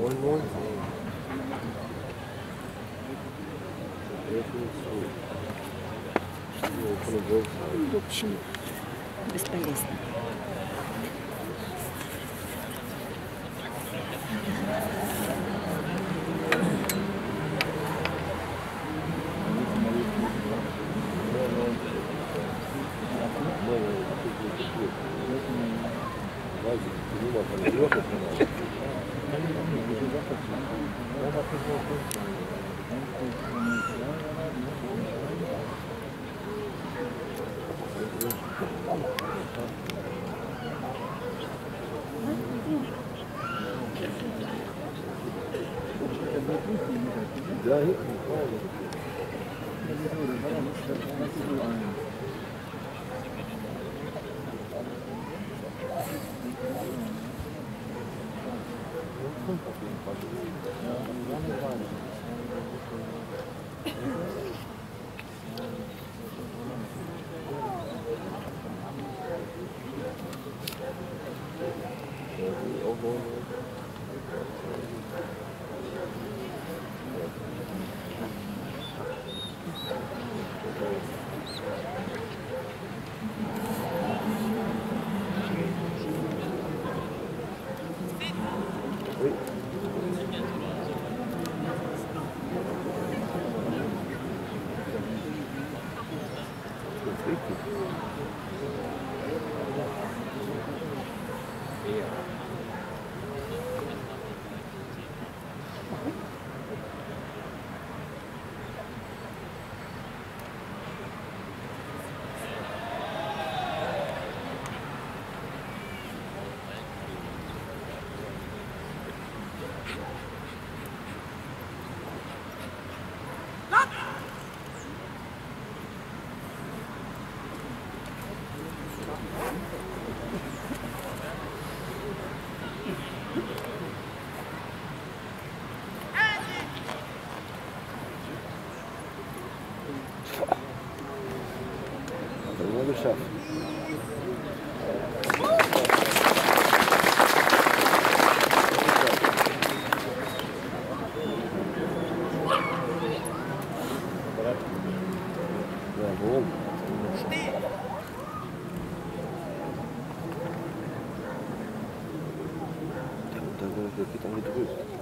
One more thing. В общем, бесполезно. Да, 何で? thank you. chefe. Agora aqui está muito ruim.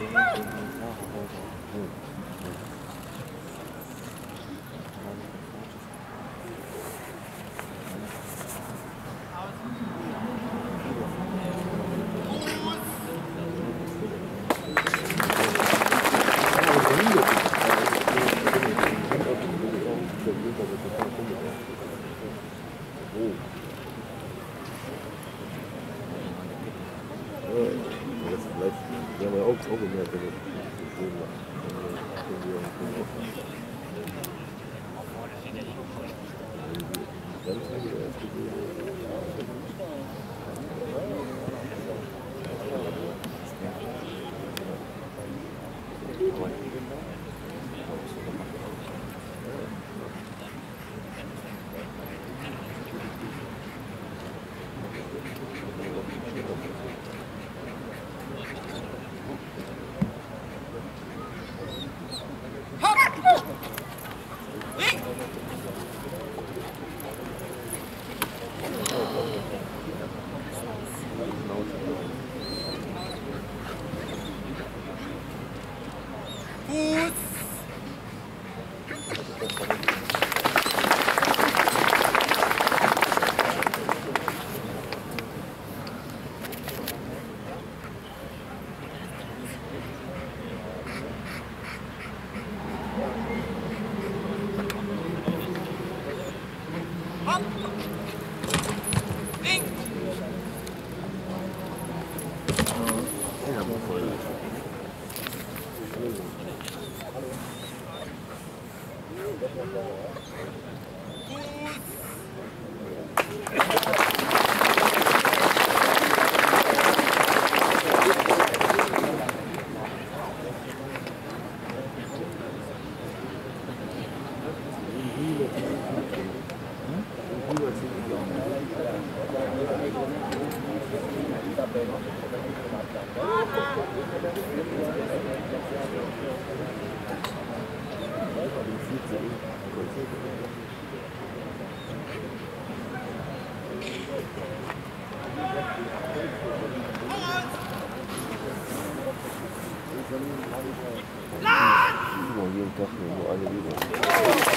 嗯。奥奥見当てる。Sinn macht. Wenn wir- wenn wir